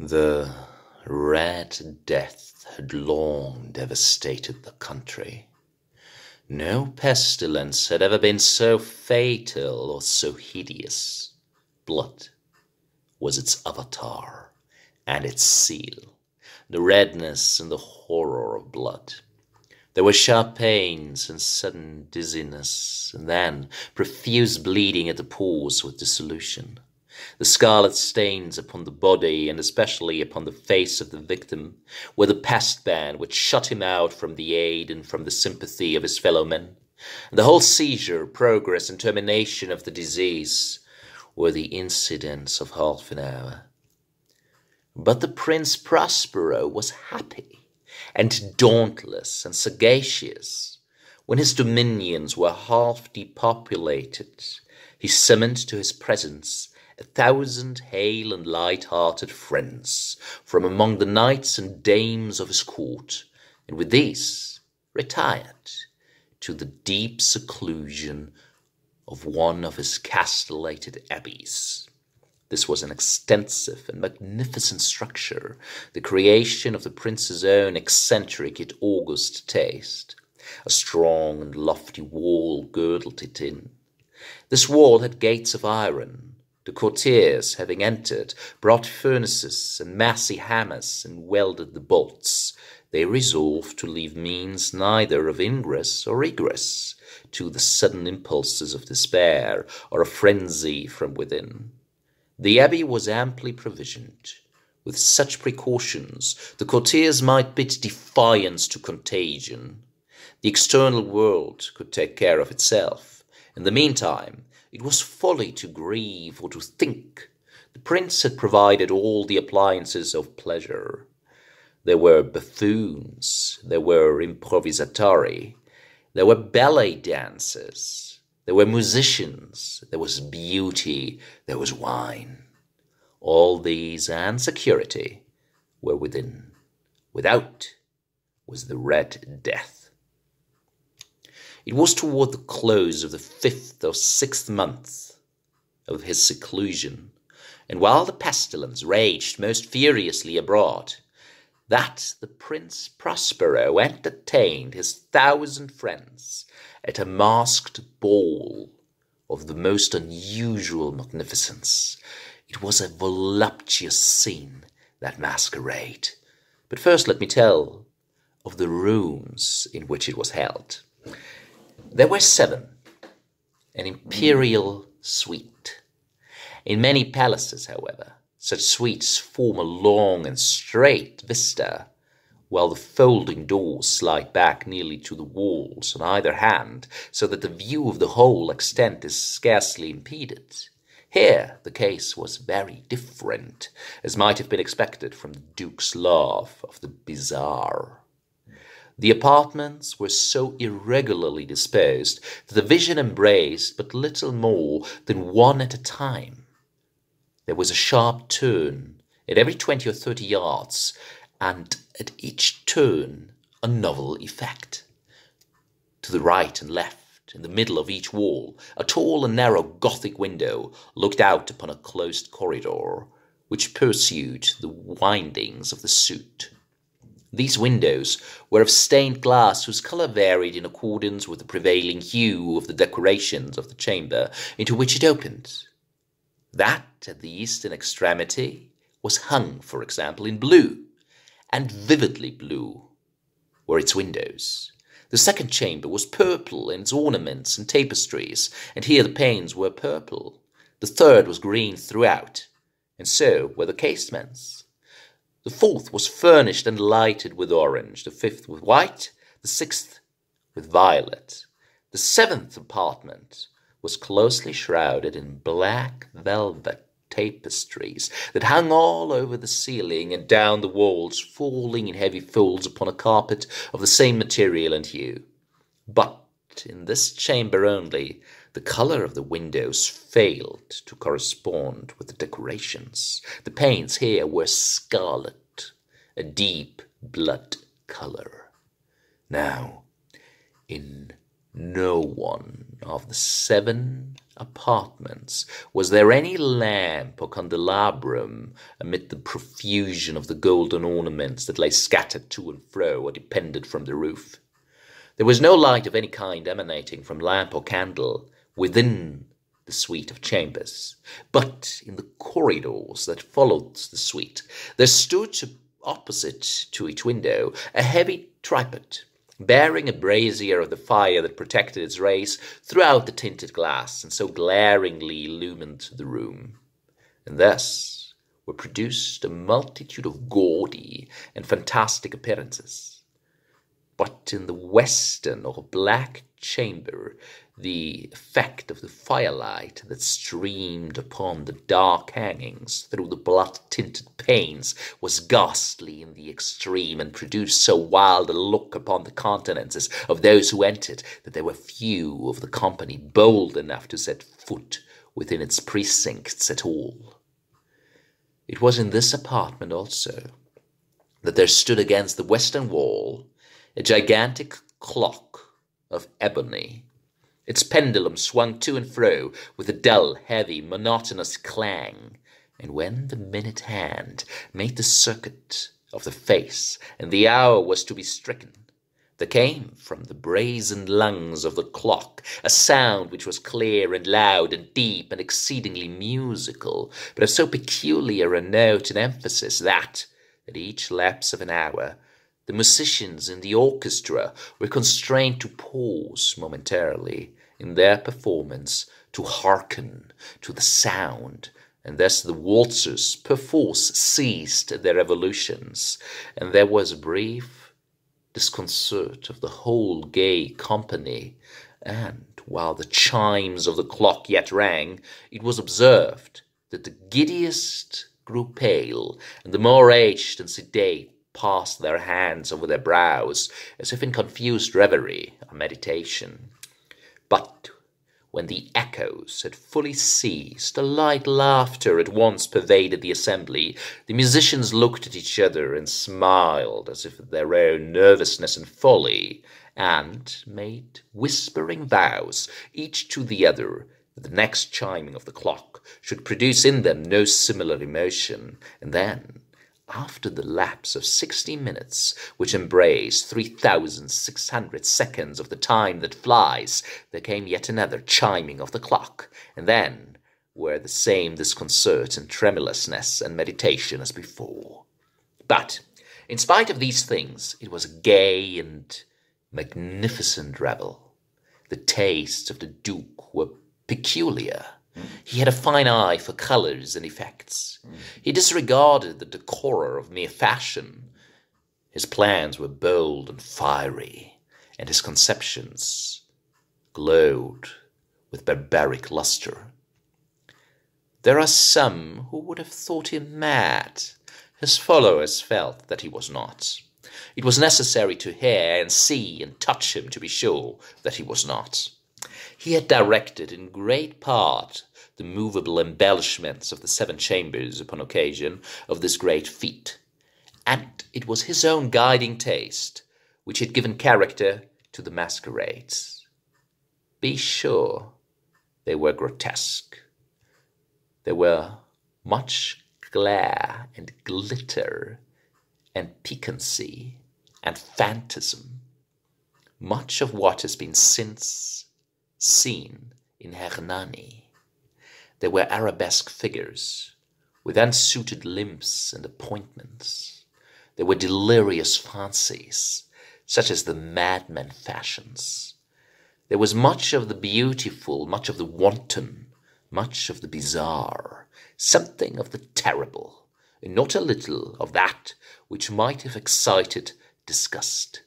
The Red Death had long devastated the country. No pestilence had ever been so fatal or so hideous. Blood was its avatar and its seal, the redness and the horror of blood. There were sharp pains and sudden dizziness, and then profuse bleeding at the pores with dissolution. The scarlet stains upon the body, and especially upon the face of the victim, were the pest ban which shut him out from the aid and from the sympathy of his fellow men. And the whole seizure, progress, and termination of the disease were the incidents of half an hour. But the Prince Prospero was happy, and dauntless, and sagacious. When his dominions were half depopulated, he summoned to his presence a thousand hale and light-hearted friends from among the knights and dames of his court, and with these retired to the deep seclusion of one of his castellated abbeys. This was an extensive and magnificent structure, the creation of the prince's own eccentric yet august taste. A strong and lofty wall girdled it in. This wall had gates of iron, the courtiers, having entered, brought furnaces and massy hammers and welded the bolts. They resolved to leave means neither of ingress or egress to the sudden impulses of despair or of frenzy from within. The abbey was amply provisioned. With such precautions, the courtiers might bid defiance to contagion. The external world could take care of itself. In the meantime, it was folly to grieve or to think. The prince had provided all the appliances of pleasure. There were buffoons, there were improvisatori, there were ballet dancers, there were musicians, there was beauty, there was wine. All these and security were within. Without was the Red Death. It was toward the close of the fifth or sixth month of his seclusion, and while the pestilence raged most furiously abroad, that the Prince Prospero entertained his thousand friends at a masked ball of the most unusual magnificence. It was a voluptuous scene, that masquerade. But first let me tell of the rooms in which it was held. There were seven, an imperial suite. In many palaces, however, such suites form a long and straight vista, while the folding doors slide back nearly to the walls on either hand, so that the view of the whole extent is scarcely impeded. Here the case was very different, as might have been expected from the Duke's love of the bizarre. The apartments were so irregularly disposed that the vision embraced but little more than one at a time. There was a sharp turn at every twenty or thirty yards, and at each turn a novel effect. To the right and left, in the middle of each wall, a tall and narrow Gothic window looked out upon a closed corridor, which pursued the windings of the suite. These windows were of stained glass whose color varied in accordance with the prevailing hue of the decorations of the chamber into which it opened. That at the eastern extremity was hung, for example, in blue, and vividly blue were its windows. The second chamber was purple in its ornaments and tapestries, and here the panes were purple. The third was green throughout, and so were the casements. The fourth was furnished and lighted with orange, the fifth with white, the sixth with violet. The seventh apartment was closely shrouded in black velvet tapestries that hung all over the ceiling and down the walls, falling in heavy folds upon a carpet of the same material and hue. But in this chamber only, the color of the windows failed to correspond with the decorations. The panes here were scarlet, a deep blood color. Now, in no one of the seven apartments was there any lamp or candelabrum amid the profusion of the golden ornaments that lay scattered to and fro or depended from the roof. There was no light of any kind emanating from lamp or candle within the suite of chambers, but in the corridors that followed the suite there stood opposite to each window a heavy tripod bearing a brazier of the fire that protected its rays throughout the tinted glass and so glaringly illumined the room. And thus were produced a multitude of gaudy and fantastic appearances. But in the western or black chamber the effect of the firelight that streamed upon the dark hangings through the blood-tinted panes was ghastly in the extreme, and produced so wild a look upon the countenances of those who entered, that there were few of the company bold enough to set foot within its precincts at all. It was in this apartment also that there stood against the western wall a gigantic clock of ebony its pendulum swung to and fro with a dull, heavy, monotonous clang, and when the minute hand made the circuit of the face and the hour was to be stricken, there came from the brazen lungs of the clock a sound which was clear and loud and deep and exceedingly musical, but of so peculiar a note and emphasis that, at each lapse of an hour, the musicians in the orchestra were constrained to pause momentarily in their performance to hearken to the sound, and thus the waltzers perforce ceased their evolutions, and there was a brief disconcert of the whole gay company, and while the chimes of the clock yet rang, it was observed that the giddiest grew pale, and the more aged and sedate passed their hands over their brows, as if in confused reverie or meditation. But when the echoes had fully ceased, a light laughter at once pervaded the assembly. The musicians looked at each other and smiled as if at their own nervousness and folly, and made whispering vows, each to the other, that the next chiming of the clock should produce in them no similar emotion, and then after the lapse of sixty minutes, which embraced three thousand six hundred seconds of the time that flies, there came yet another chiming of the clock, and then were the same disconcert and tremulousness and meditation as before. But, in spite of these things, it was a gay and magnificent revel. The tastes of the Duke were peculiar he had a fine eye for colours and effects. He disregarded the decorum of mere fashion. His plans were bold and fiery, and his conceptions glowed with barbaric lustre. There are some who would have thought him mad. His followers felt that he was not. It was necessary to hear and see and touch him to be sure that he was not. He had directed in great part the movable embellishments of the seven chambers upon occasion of this great feat, and it was his own guiding taste which had given character to the masquerades. Be sure they were grotesque. There were much glare and glitter and piquancy and phantasm, much of what has been since seen in Hernani. There were arabesque figures, with unsuited limbs and appointments. There were delirious fancies, such as the madman fashions. There was much of the beautiful, much of the wanton, much of the bizarre, something of the terrible, and not a little of that which might have excited disgust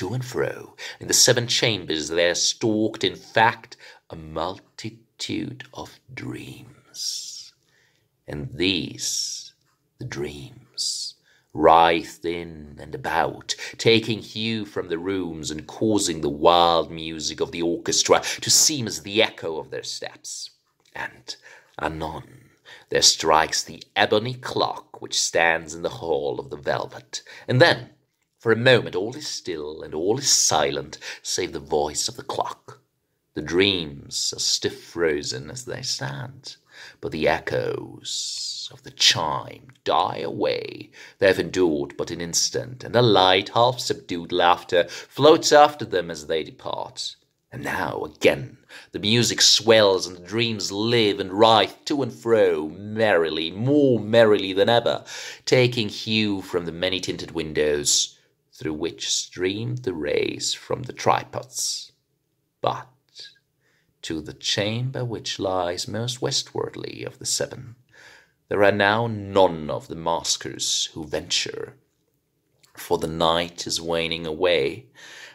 to and fro. In the seven chambers there stalked, in fact, a multitude of dreams. And these, the dreams, writhed in and about, taking hue from the rooms and causing the wild music of the orchestra to seem as the echo of their steps. And anon there strikes the ebony clock which stands in the hall of the velvet, and then For a moment all is still and all is silent, save the voice of the clock. The dreams are stiff frozen as they stand, but the echoes of the chime die away. They have endured but an instant, and a light, half subdued laughter floats after them as they depart. And now again the music swells and the dreams live and writhe to and fro merrily, more merrily than ever, taking hue from the many tinted windows through which streamed the rays from the tripods. But to the chamber which lies most westwardly of the seven. There are now none of the maskers who venture, for the night is waning away,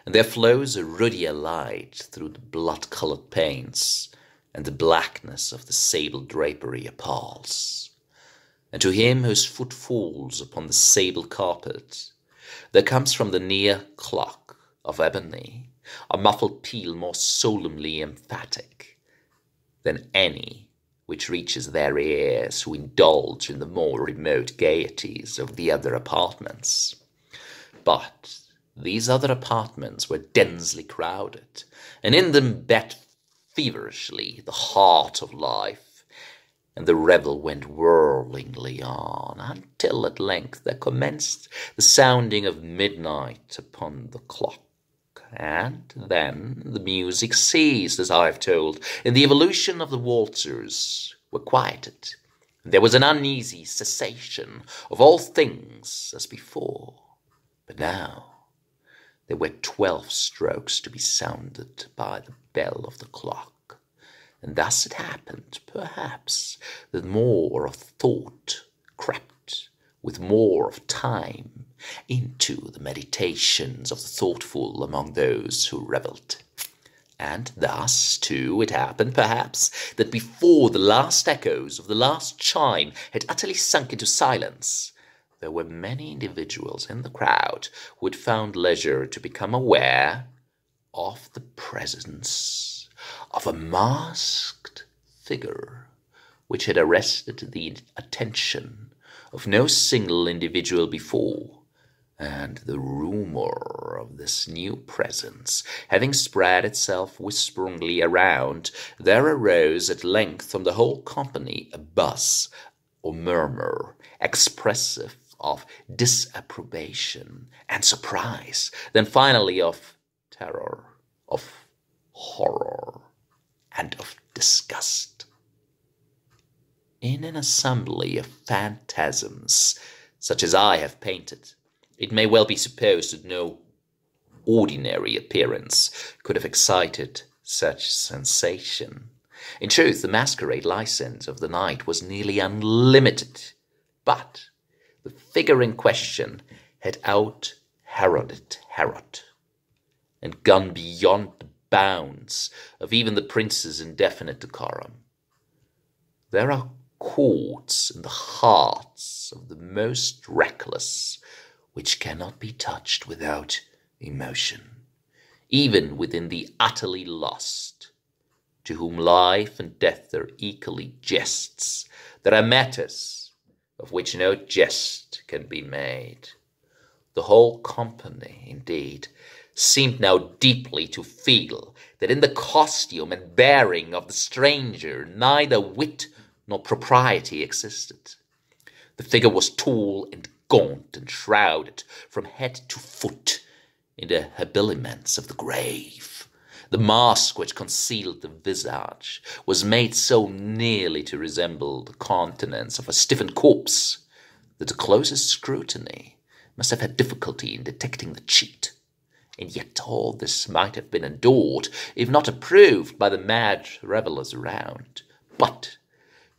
and there flows a ruddier light through the blood-colored panes, and the blackness of the sable drapery appalls. And to him whose foot falls upon the sable carpet, there comes from the near clock of ebony a muffled peal more solemnly emphatic than any which reaches their ears who indulge in the more remote gaieties of the other apartments. But these other apartments were densely crowded, and in them beat feverishly the heart of life, and the revel went whirlingly on, until at length there commenced the sounding of midnight upon the clock. And then the music ceased, as I have told, and the evolution of the waltzers were quieted. There was an uneasy cessation of all things as before. But now there were twelve strokes to be sounded by the bell of the clock. And thus it happened, perhaps, that more of thought crept with more of time into the meditations of the thoughtful among those who revelled. And thus, too, it happened, perhaps, that before the last echoes of the last chime had utterly sunk into silence, there were many individuals in the crowd who had found leisure to become aware of the presence of a masked figure which had arrested the attention of no single individual before, and the rumor of this new presence having spread itself whisperingly around, there arose at length from the whole company a buzz or murmur expressive of disapprobation and surprise, then finally of terror, of horror, and of disgust. In an assembly of phantasms, such as I have painted, it may well be supposed that no ordinary appearance could have excited such sensation. In truth, the masquerade license of the night was nearly unlimited, but the figure in question had out Heroded Herod, and gone beyond the bounds of even the prince's indefinite decorum. There are chords in the hearts of the most reckless which cannot be touched without emotion, even within the utterly lost, to whom life and death are equally jests. There are matters of which no jest can be made. The whole company, indeed, seemed now deeply to feel that in the costume and bearing of the stranger neither wit nor propriety existed. The figure was tall and gaunt and shrouded from head to foot in the habiliments of the grave. The mask which concealed the visage was made so nearly to resemble the countenance of a stiffened corpse that the closest scrutiny must have had difficulty in detecting the cheat. And yet all this might have been endured, if not approved, by the mad revellers around. But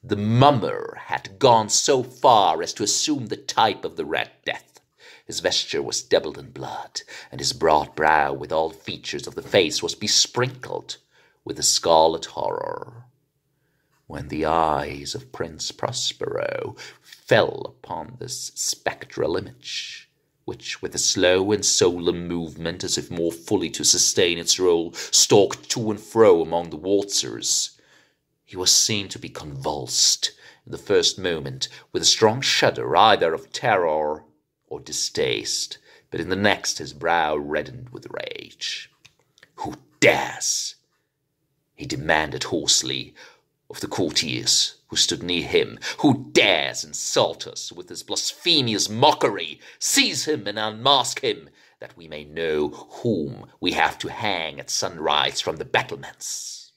the mummer had gone so far as to assume the type of the Red Death. His vesture was dabbled in blood, and his broad brow, with all features of the face, was besprinkled with the scarlet horror. When the eyes of Prince Prospero fell upon this spectral image, which, with a slow and solemn movement, as if more fully to sustain its role, stalked to and fro among the waltzers, he was seen to be convulsed in the first moment with a strong shudder either of terror or distaste, but in the next his brow reddened with rage. Who dares? he demanded hoarsely of the courtiers who stood near him. Who dares insult us with his blasphemous mockery? Seize him and unmask him, that we may know whom we have to hang at sunrise from the battlements.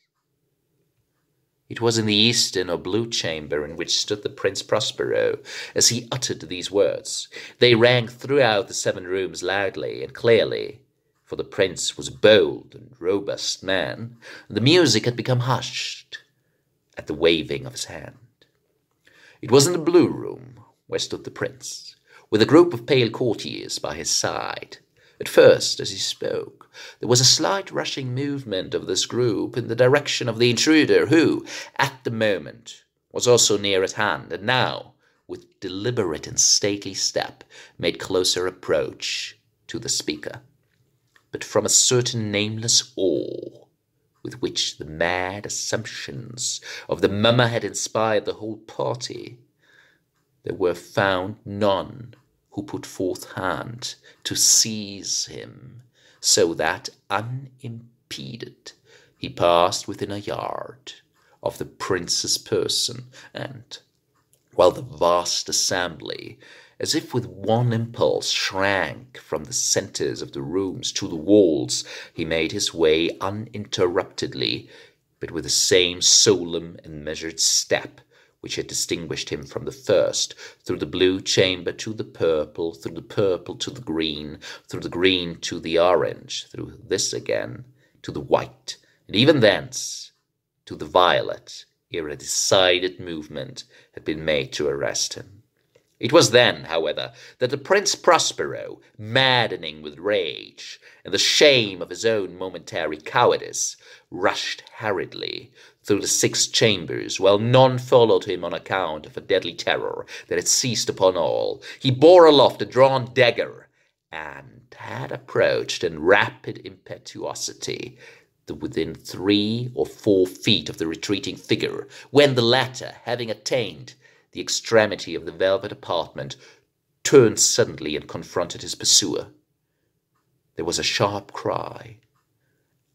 It was in the eastern or blue chamber in which stood the Prince Prospero as he uttered these words. They rang throughout the seven rooms loudly and clearly, for the prince was a bold and robust man, and the music had become hushed at the waving of his hand. It was in the blue room where stood the prince, with a group of pale courtiers by his side. At first, as he spoke, there was a slight rushing movement of this group in the direction of the intruder, who, at the moment, was also near at hand, and now, with deliberate and stately step, made closer approach to the speaker but from a certain nameless awe with which the mad assumptions of the mummer had inspired the whole party, there were found none who put forth hand to seize him, so that unimpeded he passed within a yard of the prince's person, and, while the vast assembly as if with one impulse, shrank from the centres of the rooms to the walls. He made his way uninterruptedly, but with the same solemn and measured step which had distinguished him from the first, through the blue chamber to the purple, through the purple to the green, through the green to the orange, through this again to the white, and even thence to the violet, ere a decided movement had been made to arrest him. It was then, however, that the Prince Prospero, maddening with rage and the shame of his own momentary cowardice, rushed hurriedly through the six chambers, while none followed him on account of a deadly terror that had seized upon all. He bore aloft a drawn dagger, and had approached in rapid impetuosity within three or four feet of the retreating figure, when the latter, having attained the extremity of the velvet apartment, turned suddenly and confronted his pursuer. There was a sharp cry,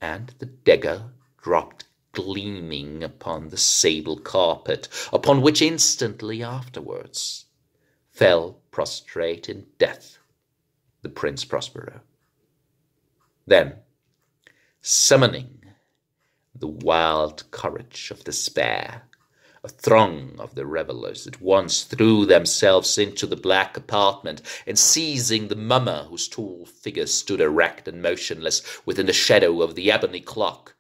and the dagger dropped gleaming upon the sable carpet, upon which instantly afterwards fell prostrate in death the Prince Prospero. Then, summoning the wild courage of despair, a throng of the revellers at once threw themselves into the black apartment, and seizing the mummer, whose tall figure stood erect and motionless within the shadow of the ebony clock,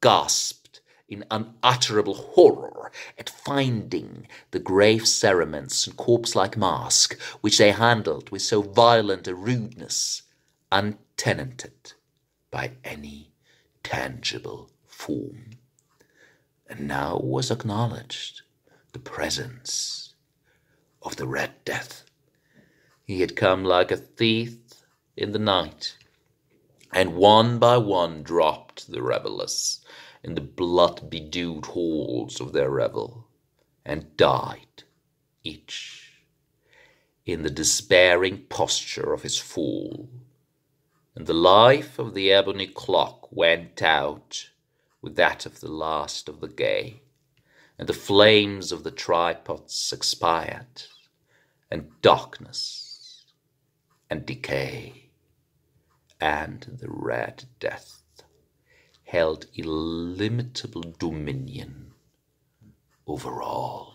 gasped in unutterable horror at finding the grave cerements and corpse-like mask which they handled with so violent a rudeness untenanted by any tangible form and now was acknowledged the presence of the Red Death. He had come like a thief in the night, and one by one dropped the revellers in the blood bedewed halls of their revel, and died, each, in the despairing posture of his fall. And the life of the ebony clock went out with that of the last of the gay, and the flames of the tripods expired, and darkness, and decay, and the red death held illimitable dominion over all.